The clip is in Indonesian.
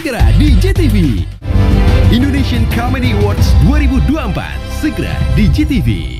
Segera di JTV. Indonesian Comedy Awards 2024. Segera di JTV.